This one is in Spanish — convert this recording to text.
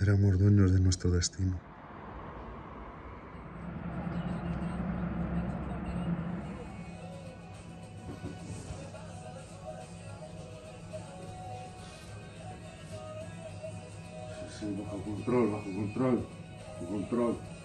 éramos dueños de nuestro destino. Sí, bajo control, bajo control, bajo control.